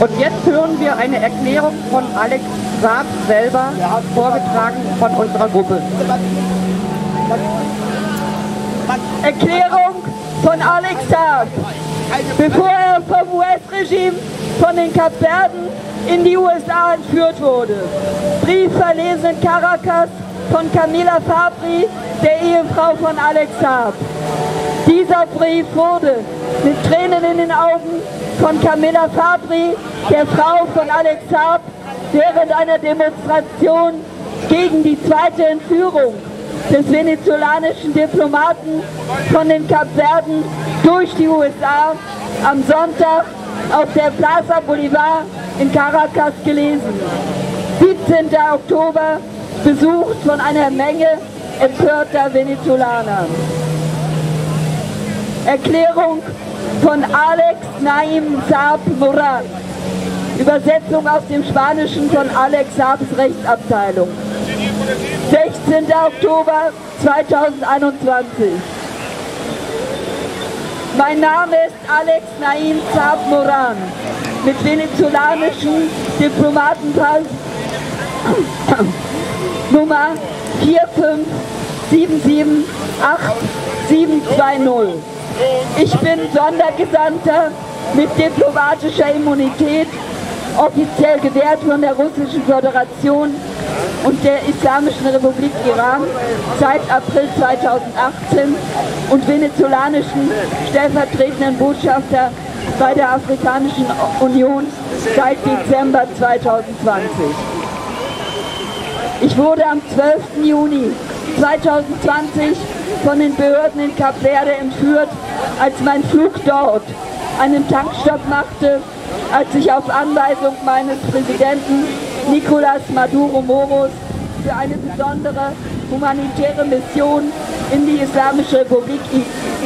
Und jetzt hören wir eine Erklärung von Alex Saab selber, vorgetragen von unserer Gruppe. Erklärung von Alex Saab. Bevor er vom US-Regime von den Kapverden in die USA entführt wurde. Brief verlesen in Caracas von Camila Fabri, der Ehefrau von Alex Saab. Brief wurde mit Tränen in den Augen von Camilla Fabri, der Frau von Alex Saab, während einer Demonstration gegen die zweite Entführung des venezolanischen Diplomaten von den Kapverden durch die USA am Sonntag auf der Plaza Bolivar in Caracas gelesen. 17. Oktober, besucht von einer Menge empörter Venezolaner. Erklärung von Alex Naim Saab Moran. Übersetzung aus dem Spanischen von Alex Saabs Rechtsabteilung. 16. Oktober 2021. Mein Name ist Alex Naim Saab Moran mit venezolanischen Diplomatenpass Nummer 4577820. Ich bin Sondergesandter mit diplomatischer Immunität, offiziell gewährt von der Russischen Föderation und der Islamischen Republik Iran seit April 2018 und venezolanischen stellvertretenden Botschafter bei der Afrikanischen Union seit Dezember 2020. Ich wurde am 12. Juni 2020 von den Behörden in Kap Verde entführt, als mein Flug dort einen Tankstopp machte, als ich auf Anweisung meines Präsidenten Nicolas Maduro Moros für eine besondere humanitäre Mission in die Islamische Republik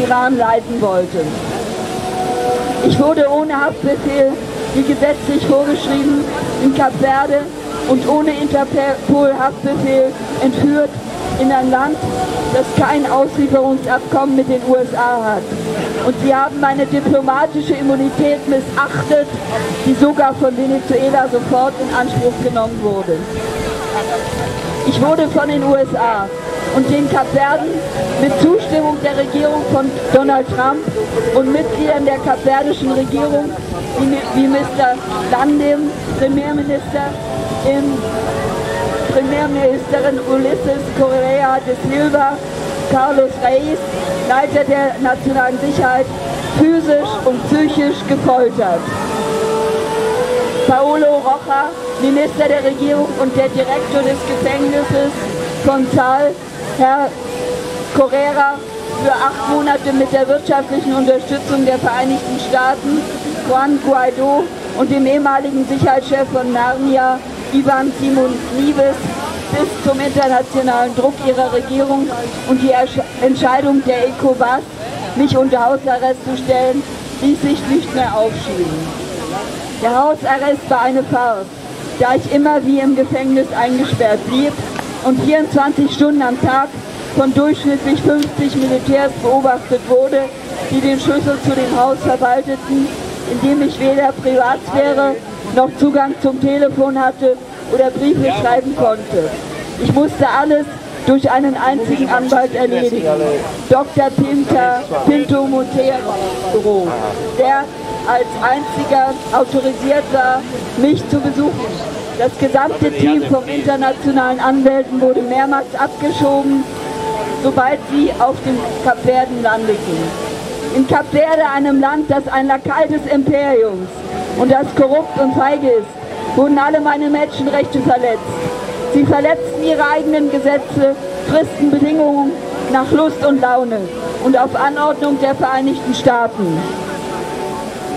Iran leiten wollte. Ich wurde ohne Haftbefehl, wie gesetzlich vorgeschrieben, in Kap Verde und ohne Interpol-Haftbefehl entführt in ein Land, das kein Auslieferungsabkommen mit den USA hat. Und sie haben meine diplomatische Immunität missachtet, die sogar von Venezuela sofort in Anspruch genommen wurde. Ich wurde von den USA und den Kapverden mit Zustimmung der Regierung von Donald Trump und Mitgliedern der kapverdischen Regierung wie, Mr. Landem, Premierminister, in Premierministerin Ulysses Correa de Silva, Carlos Reis, Leiter der nationalen Sicherheit, physisch und psychisch gefoltert. Paolo Rocha, Minister der Regierung und der Direktor des Gefängnisses Gonzal, Herr Correa, für acht Monate mit der wirtschaftlichen Unterstützung der Vereinigten Staaten, Juan Guaido und dem ehemaligen Sicherheitschef von Narnia, Ivan Simon Nieves, bis zum internationalen Druck ihrer Regierung und die Entscheidung der ECOWAS, mich unter Hausarrest zu stellen, ließ sich nicht mehr aufschieben. Der Hausarrest war eine Farce, da ich immer wie im Gefängnis eingesperrt blieb und 24 Stunden am Tag von durchschnittlich 50 Militärs beobachtet wurde, die den Schlüssel zu dem Haus verwalteten, in dem ich weder Privatsphäre noch Zugang zum Telefon hatte oder Briefe schreiben konnte. Ich musste alles durch einen einzigen Anwalt erledigen, Dr. Pinter, Pinto Montero, der als einziger autorisiert war, mich zu besuchen. Das gesamte Team vom internationalen Anwälten wurde mehrmals abgeschoben, sobald sie auf dem Kapverden landeten. In Kapverde, einem Land, das ein Lakai des Imperiums und das korrupt und feige ist, wurden alle meine Menschenrechte verletzt. Sie verletzten ihre eigenen Gesetze, fristen Bedingungen nach Lust und Laune und auf Anordnung der Vereinigten Staaten.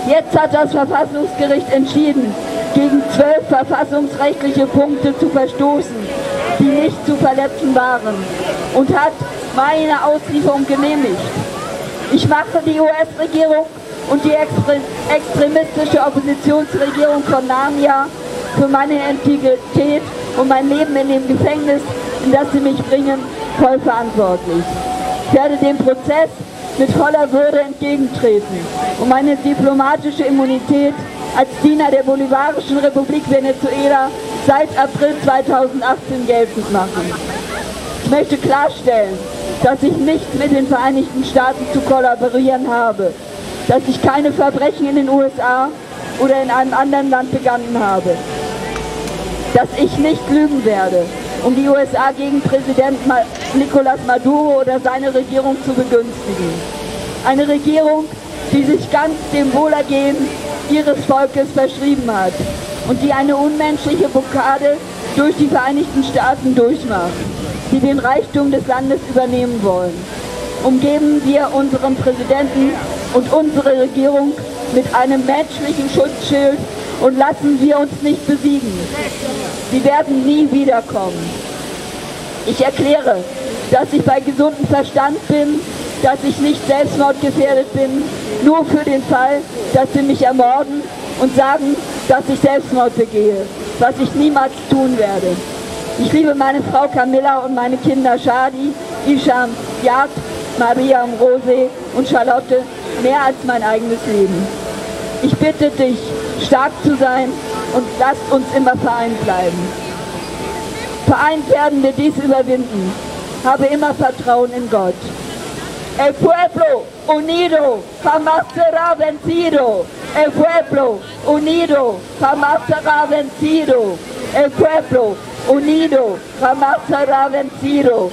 Jetzt hat das Verfassungsgericht entschieden, gegen zwölf verfassungsrechtliche Punkte zu verstoßen, die nicht zu verletzen waren und hat meine Auslieferung genehmigt. Ich mache die US-Regierung und die extremistische Oppositionsregierung von Namia für meine Integrität und mein Leben in dem Gefängnis, in das sie mich bringen, voll verantwortlich. Ich werde dem Prozess mit voller Würde entgegentreten und meine diplomatische Immunität als Diener der Bolivarischen Republik Venezuela seit April 2018 geltend machen. Ich möchte klarstellen, dass ich nicht mit den Vereinigten Staaten zu kollaborieren habe, dass ich keine Verbrechen in den USA oder in einem anderen Land begangen habe, dass ich nicht lügen werde, um die USA gegen Präsident Nicolás Maduro oder seine Regierung zu begünstigen. Eine Regierung, die sich ganz dem Wohlergehen ihres Volkes verschrieben hat und die eine unmenschliche Blockade durch die Vereinigten Staaten durchmacht, die den Reichtum des Landes übernehmen wollen. Umgeben wir unseren Präsidenten und unsere Regierung mit einem menschlichen Schutzschild und lassen wir uns nicht besiegen. Sie werden nie wiederkommen. Ich erkläre, dass ich bei gesundem Verstand bin, dass ich nicht selbstmordgefährdet bin, nur für den Fall, dass sie mich ermorden und sagen, dass ich Selbstmord begehe, was ich niemals tun werde. Ich liebe meine Frau Camilla und meine Kinder Shadi, Isham, Yad, Maria und Rose und Charlotte mehr als mein eigenes Leben. Ich bitte dich, stark zu sein und lasst uns immer vereint bleiben. Vereint werden wir dies überwinden. Habe immer Vertrauen in Gott. El pueblo unido jamás será vencido. El pueblo unido jamás será vencido. El pueblo unido jamás será vencido.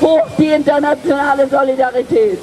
Hoch die internationale Solidarität.